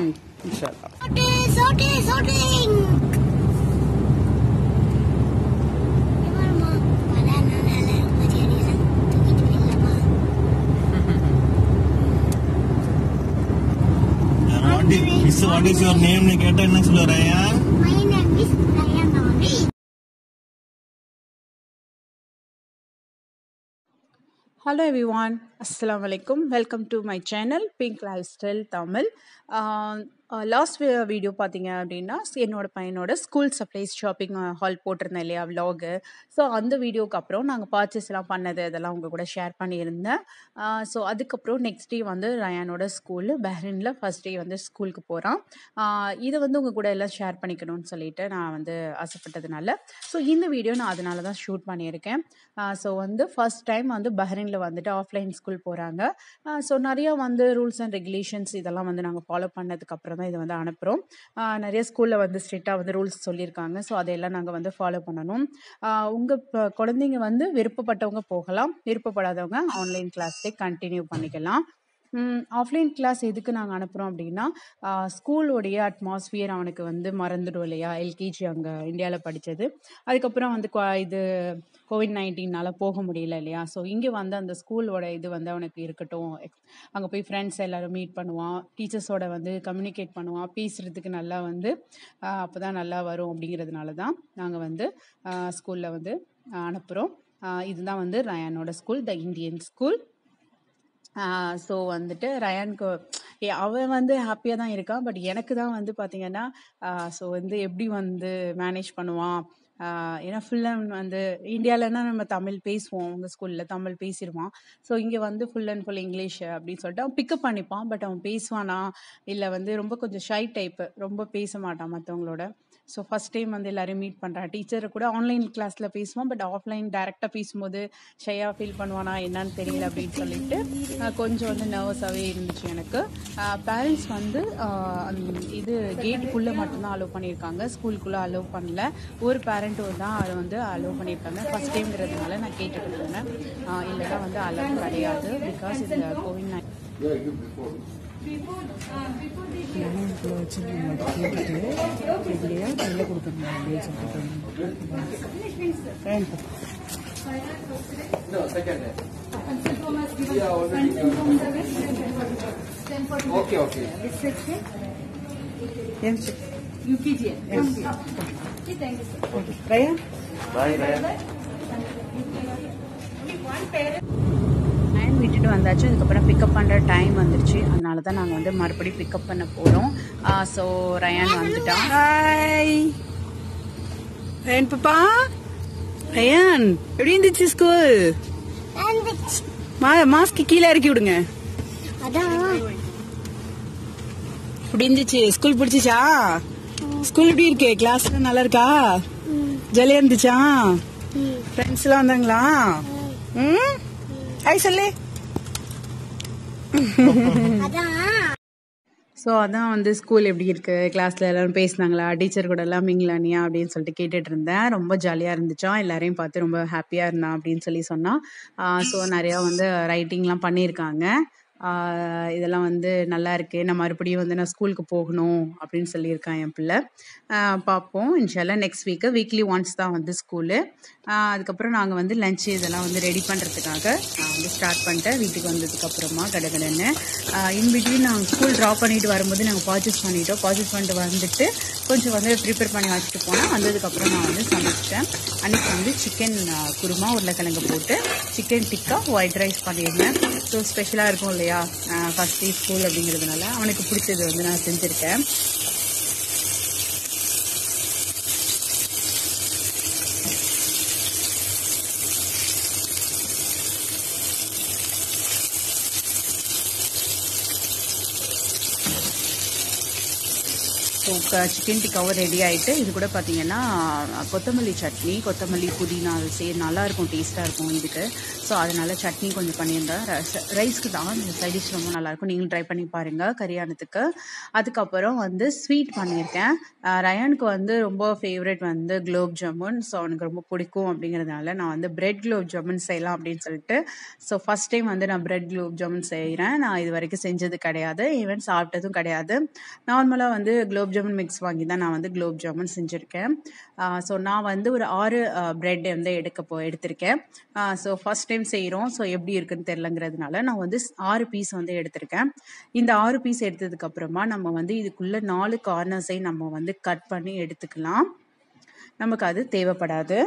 போறேன் ம் இன்ஷா அல்லாஹ். Shooting shooting shooting miss what is your நேம்னு கேட்டா என்ன சொல்லுறாயா Hello everyone, Assalamu alaikum. Welcome to my channel Pink Lifestyle Tamil. Uh, last video பார்த்தீங்க அப்படின்னா என்னோட பையனோட ஸ்கூல் சப்ளைஸ் ஷாப்பிங் ஹால் போட்டிருந்தேன் இல்லையா வ்ளாகு ஸோ அந்த வீடியோக்கு அப்புறம் நாங்கள் பர்ச்சேஸ்லாம் பண்ணது இதெல்லாம் உங்கள் கூட ஷேர் பண்ணியிருந்தேன். ஸோ அதுக்கப்புறம் நெக்ஸ்ட் டே வந்து ரயானோட ஸ்கூலு பெஹ்ரினில் ஃபர்ஸ்ட் டே வந்து ஸ்கூலுக்கு போகிறான் இதை வந்து உங்கள் கூட எல்லாம் ஷேர் பண்ணிக்கணும்னு சொல்லிட்டு நான் வந்து ஆசைப்பட்டதுனால ஸோ இந்த வீடியோ நான் அதனால தான் ஷூட் பண்ணியிருக்கேன். ஸோ வந்து ஃபர்ஸ்ட் டைம் வந்து பஹ்ரைனில் வந்துட்டு ஆஃப்லைன் ஸ்கூல் போகிறாங்க ஸோ நிறையா வந்து ரூல்ஸ் அண்ட் ரெகுலேஷன்ஸ் இதெல்லாம் வந்து நாங்கள் ஃபாலோ பண்ணதுக்கப்புறம் தான் இதை வந்து அனுப்புகிறோம் நிறைய ஸ்கூலில் வந்து ஸ்ட்ரிக்டாக வந்து ரூல்ஸ் சொல்லியிருக்காங்க ஸோ அதையெல்லாம் நாங்கள் வந்து ஃபாலோ பண்ணணும். உங்கள் குழந்தைங்க வந்து விருப்பப்பட்டவங்க போகலாம். விருப்பப்படாதவங்க ஆன்லைன் கிளாஸ்லேயே கண்டினியூ பண்ணிக்கலாம். ஆஃப்லைன் கிளாஸ் எதுக்கு நாங்கள் அனுப்புகிறோம் அப்படின்னா ஸ்கூலோடைய அட்மாஸ்ஃபியர் அவனுக்கு வந்து மறந்துடும் இல்லையா? எல்கேஜி அங்கே இந்தியாவில் படித்தது அதுக்கப்புறம் வந்து இது கோவிட் நைன்டீனால் போக முடியல இல்லையா? ஸோ இங்கே வந்து அந்த ஸ்கூலோட இது வந்து அவனுக்கு இருக்கட்டும். அங்கே போய் ஃப்ரெண்ட்ஸ் எல்லோரும் மீட் பண்ணுவான். டீச்சர்ஸோட வந்து கம்யூனிகேட் பண்ணுவான். பேசுகிறதுக்கு நல்லா வந்து அப்போ தான் நல்லா வரும் அப்படிங்கிறதுனால தான் நாங்கள் வந்து ஸ்கூலில் வந்து அனுப்புகிறோம் இதுதான் வந்து ரயானோட school the Indian school so வந்துட்டு ரயானுக்கு அவன் வந்து ஹாப்பியாக தான் இருக்கான் பட் எனக்கு தான் வந்து பார்த்தீங்கன்னா ஸோ வந்து எப்படி வந்து மேனேஜ் பண்ணுவான்? ஏன்னா ஃபுல் அண்ட் வந்து இந்தியாவிலன்னா நம்ம தமிழ் பேசுவோம் அவங்க ஸ்கூலில் தமிழ் பேசிடுவான் ஸோ இங்கே வந்து ஃபுல் அண்ட் ஃபுல் இங்கிலீஷ் அப்படின்னு சொல்லிட்டு அவன் பிக்கப் பண்ணிப்பான் பட் அவன் பேசுவானா? இல்லை வந்து ரொம்ப கொஞ்சம் ஷை டைப்பு ரொம்ப பேச மாட்டான் மற்றவங்களோட ஸோ ஃபஸ்ட் டைம் வந்து எல்லாரையும் மீட் பண்ணுறேன் டீச்சரை கூட ஆன்லைன் கிளாஸில் பேசுவோம் பட் ஆஃப்லைன் டேரெக்டாக பேசும்போது ஷையாக ஃபீல் பண்ணுவானா என்னன்னு தெரியல அப்படின்னு சொல்லிட்டு கொஞ்சம் வந்து நர்வஸாகவே இருந்துச்சு எனக்கு. பேரண்ட்ஸ் வந்து இது கேட்டுக்குள்ளே மட்டும்தான் அலோவ் பண்ணியிருக்காங்க. ஸ்கூலுக்குள்ளே அலோவ் பண்ணல. ஒரு பேரண்ட்டும் தான் அதை வந்து அலோவ் பண்ணியிருக்காங்க. ஃபஸ்ட் டைம்ங்கிறதுனால நான் கேட்டுட்டு இருந்தேன். ஆஹ் இல்லைன்னா வந்து அலோவ் கிடையாது பிகாஸ் இந்த கோவிட் நைன் ನಾನು ಚಿಲ್ಲಿ ಮಾಡ್ತೀನಿ ಇಡ್ಲಿಯ ಬೆಲೆ ಕೊಡ್ತೀನಿ ನಾನು ಬೇಳೆ ಸ್ವಲ್ಪ ಓಕೆ ಓಕೆ ಏನು UKG thank you sir bye bye விட்டுட்டு வந்தாச்சு. அதுக்கப்புறம் பிக்கப் பண்ணுற டைம் வந்துருச்சு. அதனால தான் நாங்கள் வந்து மறுபடியும் பிக்கப் பண்ண போகிறோம் ஸோ ரயான் வந்துட்டான் ஹாய் ரயன் பாப்பா? ரயன் எப்படி இருந்துச்சு ஸ்கூல் மா மாஸ்க் கீழே இறக்கி விடுங்க. எப்படி இருந்துச்சு? ஸ்கூல் பிடிச்சிச்சா? ஸ்கூல் எப்படி இருக்கு? கிளாஸ்ல நல்லா இருக்கா? ஜாலியா இருந்துச்சா? ஃப்ரெண்ட்ஸ் எல்லாம் வந்தாங்களா? ம். ஹாய் சொல்லு. ஸோ அதான் வந்து ஸ்கூல் எப்படி இருக்கு? கிளாஸ்ல எல்லாரும் பேசினாங்களா? டீச்சர் கூட எல்லாம் மிங்கலானியா அப்படின்னு சொல்லிட்டு கேட்டுட்டு இருந்தேன் ரொம்ப ஜாலியாக இருந்துச்சான் எல்லாரையும் பார்த்து ரொம்ப ஹாப்பியாக இருந்தான் அப்படின்னு சொல்லி சொன்னான் ஸோ நிறையா வந்து ரைட்டிங்லாம் பண்ணியிருக்காங்க. இதெல்லாம் வந்து நல்லா இருக்கு. நான் மறுபடியும் வந்து நான் ஸ்கூலுக்கு போகணும் அப்படின்னு சொல்லியிருக்கான் என் பிள்ளை. பார்ப்போம். இன்ஷால்லா நெக்ஸ்ட் வீக்கு வீக்லி ஒன்ஸ் தான் வந்து ஸ்கூலு. அதுக்கப்புறம் நாங்கள் வந்து லஞ்ச் இதெல்லாம் வந்து ரெடி பண்ணுறதுக்காக நான் வந்து ஸ்டார்ட் பண்ணிட்டேன். வீட்டுக்கு வந்ததுக்கப்புறமா கடகடன்னு. இன்பிட்வீன் நாங்கள் ஸ்கூல் ட்ராப் பண்ணிட்டு வரும்போது நாங்கள் பர்ச்சேஸ் பண்ணிட்டோம். பர்ச்சேஸ் பண்ணிட்டு வந்துட்டு கொஞ்சம் வந்து ப்ரிப்பேர் பண்ணி வச்சுட்டு போனேன். வந்ததுக்கப்புறம் நான் வந்து சமைச்சிட்டேன். அன்றைக்கி வந்து சிக்கன் குருமா உருளைக்கிழங்கு போட்டு சிக்கன் டிக்கா ஒயிட் ரைஸ் பண்ணியிருந்தேன். ஸோ ஸ்பெஷலாக இருக்கும் இல்லையா? ஃபஸ்ட் டே ஸ்கூல் அப்படிங்கிறதுனால அவனுக்கு பிடிச்சது வந்து நான் செஞ்சுருக்கேன். சிக்கன் டிக்காவும் ரெடி ஆகிட்டு இது கூட பார்த்தீங்கன்னா கொத்தமல்லி சட்னி கொத்தமல்லி புதினா அது சே நல்லாயிருக்கும் டேஸ்ட்டாக இருக்கும் இதுக்கு. ஸோ அதனால சட்னி கொஞ்சம் பண்ணியிருந்தேன் ரைஸ்க்கு தான் இந்த சைடிஷ் ரொம்ப நல்லாயிருக்கும். நீங்களும் ட்ரை பண்ணி பாருங்கள் கரியானத்துக்கு. அதுக்கப்புறம் வந்து ஸ்வீட் பண்ணியிருக்கேன். ரயானுக்கு வந்து ரொம்ப ஃபேவரட் வந்து குலோப் ஜாமுன். ஸோ அவனுக்கு ரொம்ப பிடிக்கும் அப்படிங்கிறதுனால நான் வந்து பிரெட் குலோப் ஜாமுன் செய்யலாம் அப்படின்னு சொல்லிட்டு ஸோ ஃபஸ்ட் டைம் வந்து நான் பிரெட் குலோப் ஜாமுன் செய்கிறேன் நான் இது வரைக்கும் செஞ்சது கிடையாது. ஈவன் சாப்பிட்டதும் கிடையாது. நார்மலாக வந்து குலோப் ஜாமுன் மிக்ஸ் வாங்கி தான் நான் வந்து குலோப் ஜாமுன் செஞ்சுருக்கேன். ஸோ நான் வந்து ஒரு ஆறு பிரெட் வந்து எடுக்க போ எடுத்திருக்கேன். ஸோ ஃபஸ்ட் டைம் செய்கிறோம் ஸோ எப்படி இருக்குன்னு தெரிலங்கிறதுனால நான் வந்து ஸ்- ஆறு பீஸ் வந்து எடுத்திருக்கேன். இந்த ஆறு பீஸ் எடுத்ததுக்கப்புறமா நம்ம வந்து இதுக்குள்ளே நாலு கார்னர்ஸை நம்ம வந்து கட் பண்ணி எடுத்துக்கலாம். நமக்கு அது தேவைப்படாது.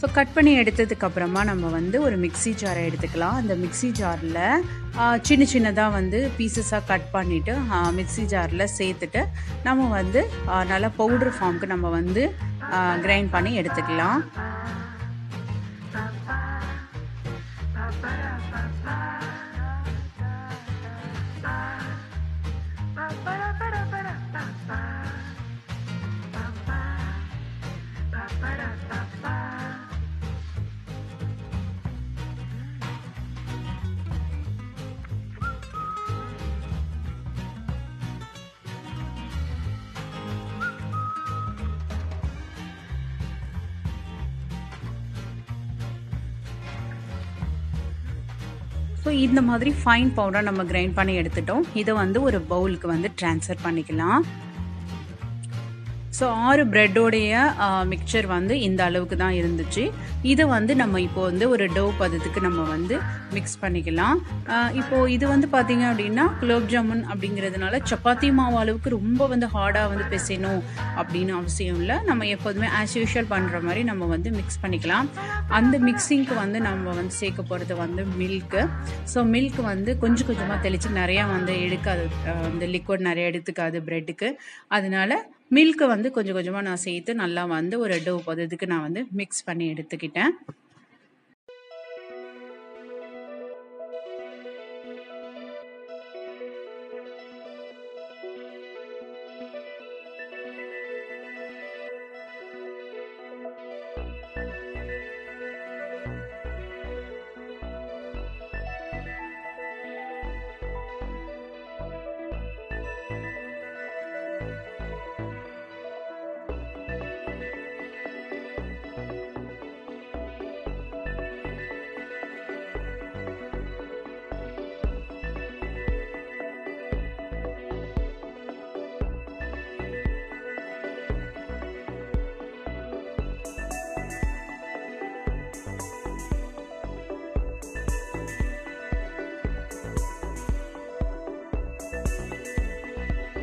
ஸோ கட் பண்ணி எடுத்ததுக்கு அப்புறமா நம்ம வந்து ஒரு மிக்ஸி ஜாரை எடுத்துக்கலாம். அந்த மிக்ஸி ஜாரில் சின்ன சின்னதாக வந்து பீசஸாக கட் பண்ணிவிட்டு மிக்ஸி ஜாரில் சேர்த்துட்டு நம்ம வந்து நல்லா பவுடர் ஃபார்முக்கு நம்ம வந்து கிரைண்ட் பண்ணி எடுத்துக்கலாம். ஸோ இந்த மாதிரி ஃபைன் பவுடர் நம்ம கிரைண்ட் பண்ணி எடுத்துட்டோம். இதை வந்து ஒரு பவுலுக்கு வந்து ட்ரான்ஸ்ஃபர் பண்ணிக்கலாம். ஸோ ஆறு பிரெட்டோடைய மிக்சர் வந்து இந்த அளவுக்கு தான் இருந்துச்சு. இதை வந்து நம்ம இப்போ வந்து ஒரு டோ பதத்துக்கு நம்ம வந்து மிக்ஸ் பண்ணிக்கலாம். இப்போது இப்போ இது வந்து பார்த்தீங்க அப்படின்னா குலோப் ஜாமுன் அப்படிங்கிறதுனால சப்பாத்தி மாவு அளவுக்கு ரொம்ப வந்து ஹார்டாக வந்து பிசையணும் அப்படின்னு அவசியம் இல்லை. நம்ம எப்போதுமே ஆஸ் யூஷுவல் பண்ணுற மாதிரி நம்ம வந்து மிக்ஸ் பண்ணிக்கலாம். அந்த மிக்ஸிங்க்கு வந்து நம்ம வந்து சேர்க்க போகிறது வந்து மில்க்கு ஸோ மில்க் வந்து கொஞ்சம் கொஞ்சமாக தெளித்து நிறையா வந்து எடுக்காது. அந்த லிக்விட் நிறைய எடுத்துக்காது ப்ரெட்டுக்கு அதனால மில்க்கை வந்து கொஞ்சம் கொஞ்சமாக நான் சேர்த்து நல்லா வந்து ஒரு டோ பதத்துக்கு நான் வந்து மிக்ஸ் பண்ணி எடுத்துக்கிட்டேன்.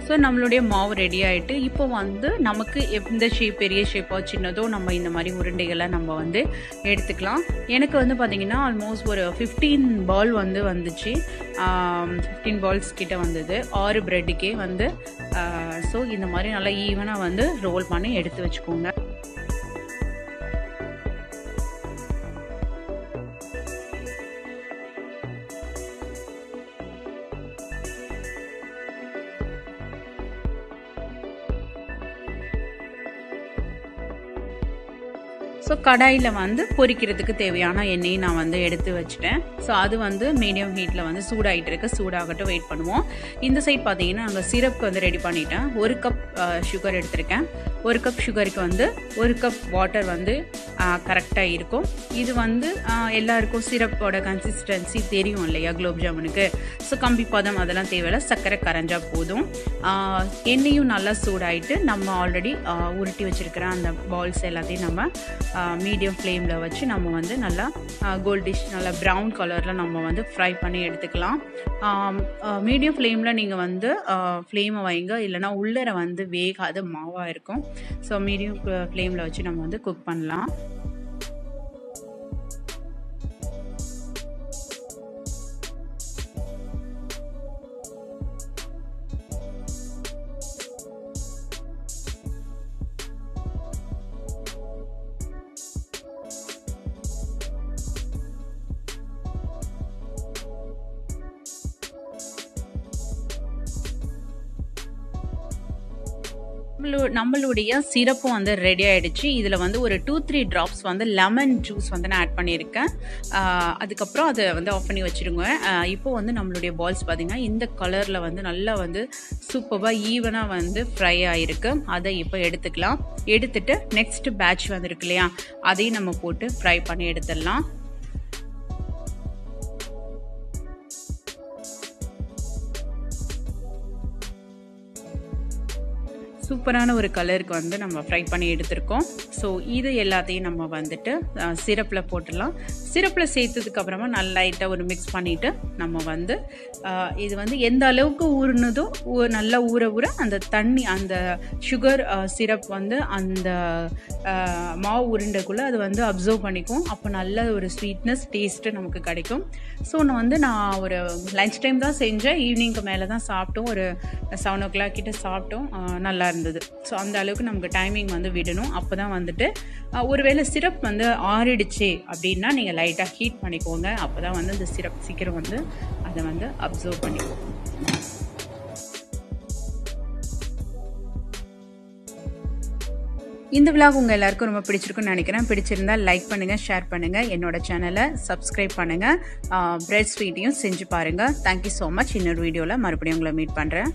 ஸோ நம்மளுடைய மாவு ரெடி ஆகிட்டு இப்போ வந்து நமக்கு எந்த ஷேப் பெரிய ஷேப்போ சின்னதோ நம்ம இந்த மாதிரி உருண்டைகளை நம்ம வந்து எடுத்துக்கலாம். எனக்கு வந்து பார்த்திங்கன்னா ஆல்மோஸ்ட் ஒரு ஃபிஃப்டீன் பால் வந்து வந்துச்சு. ஃபிஃப்டீன் பால்ஸ் கிட்டே வந்தது. ஆறு ப்ரெட்டுக்கே வந்து ஸோ இந்த மாதிரி நல்லா ஈவனாக வந்து ரோல் பண்ணி எடுத்து வச்சுக்கோங்க. கடாயில் வந்து பொரிக்கிறதுக்கு தேவையான எண்ணெயை நான் வந்து எடுத்து வச்சுட்டேன். ஸோ அது வந்து மீடியம் ஹீட்டில் வந்து சூடாகிட்டு இருக்கு சூடாகட்டும் வெயிட் பண்ணுவோம். இந்த சைட் பார்த்தீங்கன்னா அங்கே சிரப்க்கு வந்து ரெடி பண்ணிட்டேன். ஒரு கப் சுகர் எடுத்திருக்கேன். ஒரு கப் சுகருக்கு வந்து ஒரு கப் வாட்டர் வந்து கரெக்டாக இருக்கும். இது வந்து எல்லாருக்கும் சிரப்போட கன்சிஸ்டன்சி தெரியும் இல்லையா குலோப் ஜாமுனுக்கு? ஸோ கம்பி பதம் அதெல்லாம் தேவையில்ல சர்க்கரை கரைஞ்சால் போதும். எண்ணெயும் நல்லா சூடாயிட்டு நம்ம ஆல்ரெடி உருட்டி வச்சுருக்கிற அந்த பால்ஸ் எல்லாத்தையும் நம்ம மீடியம் ஃப்ளேமில் வச்சு நம்ம வந்து நல்லா கோல்டிஷ் நல்லா ப்ரௌன் கலரில் நம்ம வந்து ஃப்ரை பண்ணி எடுத்துக்கலாம். மீடியம் ஃப்ளேமில் நீங்கள் வந்து ஃப்ளேமை வைங்க. இல்லைன்னா உள்ளர வந்து வேகாத மாவாக இருக்கும். ஸோ மீடியம் ஃப்ளேமில் வச்சு நம்ம வந்து குக் பண்ணலாம். நம்மளுடைய சிரப்பும் வந்து ரெடி ஆகிடுச்சு இதில் வந்து ஒரு டூ த்ரீ ட்ராப்ஸ் வந்து லெமன் ஜூஸ் வந்து நான் ஆட் பண்ணியிருக்கேன். அதுக்கப்புறம் அதை வந்து ஆஃப் பண்ணி வச்சுருங்க இப்போ வந்து நம்மளுடைய பால்ஸ் பார்த்திங்கன்னா இந்த கலரில் வந்து நல்லா வந்து சூப்பராக ஈவனாக வந்து ஃப்ரை ஆகிருக்கு அதை இப்போ எடுத்துக்கலாம். எடுத்துட்டு நெக்ஸ்ட் பேட்ச் வந்துருக்கு இல்லையா அதையும் நம்ம போட்டு ஃப்ரை பண்ணி எடுத்துடலாம். சூப்பரான ஒரு கலருக்கு வந்து நம்ம ஃப்ரை பண்ணி எடுத்திருக்கோம். ஸோ இது எல்லாத்தையும் நம்ம வந்துட்டு சிரப்பில் போட்டுடலாம். சிரப்பில் சேர்த்ததுக்கு அப்புறமா நல்லா லைட்டாக ஒரு மிக்ஸ் பண்ணிவிட்டு நம்ம வந்து இது வந்து எந்த அளவுக்கு ஊறுனதோ நல்லா ஊற ஊற அந்த தண்ணி அந்த சுகர் சிரப் வந்து அந்த மாவு உருண்டைக்குள்ளே அது வந்து அப்சர்வ் பண்ணிக்கும். அப்போ நல்ல ஒரு ஸ்வீட்னஸ் டேஸ்ட்டு நமக்கு கிடைக்கும். ஸோ நான் வந்து நான் ஒரு லன்ச் டைம் தான் செஞ்சேன். ஈவினிங்க்கு மேலே தான் சாப்பிட்டோம். ஒரு செவன் ஓ கிளாக் கிட்டே சாப்பிட்டோம். நல்லா இருந்தது. ஸோ அந்த அளவுக்கு நமக்கு டைமிங் வந்து விடணும். அப்போ தான் வந்துட்டு ஒருவேளை சிரப் வந்து ஆறிடுச்சு அப்படின்னா நீங்கள் லைட்டாக ஹீட் பண்ணிக்கோங்க. அப்போ தான் வந்து இந்த சிரப் சீக்கிரம் வந்து அதை வந்து அப்சர்வ் பண்ணிக்கோங்க. இந்த விழாக் உங்கள் எல்லாருக்கும் ரொம்ப பிடிச்சிருக்குன்னு நினைக்கிறேன். பிடிச்சிருந்தா லைக் பண்ணுங்கள் ஷேர் பண்ணுங்கள் என்னோட சேனலை சப்ஸ்கிரைப் பண்ணுங்கள் பிரெட் ஸ்வீட்டையும் செஞ்சு பாருங்கள் தேங்க்யூ ஸோ மச் இன்னொரு வீடியோவில் மறுபடியும் உங்களை மீட் பண்ணுறேன்